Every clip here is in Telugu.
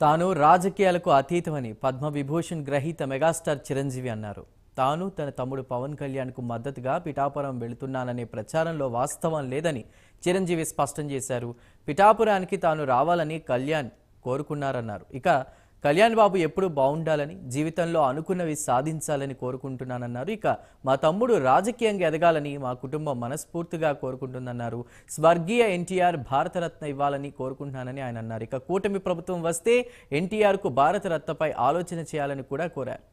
తాను రాజకీయాలకు అతీతమని పద్మవిభూషణ్ గ్రహీత మెగాస్టార్ చిరంజీవి అన్నారు. తాను తన తమ్ముడు పవన్ కళ్యాణ్కు మద్దతుగా పిఠాపురం వెళుతున్నాననే ప్రచారంలో వాస్తవం లేదని చిరంజీవి స్పష్టం చేశారు. పిఠాపురానికి తాను రావాలని కళ్యాణ్ కోరుకున్నారన్నారు. ఇక కళ్యాణ్ బాబు ఎప్పుడు బాగుండాలని జీవితంలో అనుకున్నవి సాధించాలని కోరుకుంటున్నానన్నారు. ఇక మా తమ్ముడు రాజకీయంగా ఎదగాలని మా కుటుంబం మనస్ఫూర్తిగా కోరుకుంటుందన్నారు. స్వర్గీయ ఎన్టీఆర్ భారతరత్న ఇవ్వాలని కోరుకుంటున్నానని ఆయన అన్నారు. ఇక కూటమి ప్రభుత్వం వస్తే ఎన్టీఆర్కు భారతరత్నపై ఆలోచన చేయాలని కూడా కోరారు.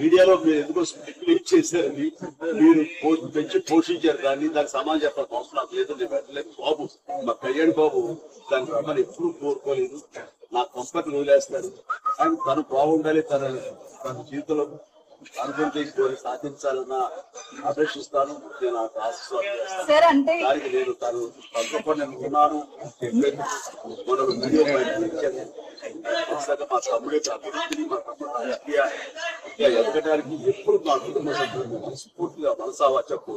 మీడియాలో మీరు ఎందుకో స్పెక్యులేట్ చేశారని మీరు పెంచి పోషించారు. దాన్ని దానికి సమాజం చెప్పాల్సిన అవసరం నాకు లేదండి బాబు మా కళ్యాణ్ బాబు దాని రమ్మని ఎప్పుడు కోరుకోలేదు. నా కంపెనీ వదిలేస్తారు. కానీ తను బాగుండాలి తన తన జీవితంలో అనుకుంటే కోరి సాధించాలన్న అపేక్షిస్తాను నేను సార్ అంటే దానికి నేను తను తగ్గకుండా నేను ఉన్నాను మనం ఖచ్చితంగా మా తమ్ముడే ఎదగడానికి ఎప్పుడు మా కుటుంబ సభ్యులు మనస్ఫూర్తిగా మనసావా చెప్పు.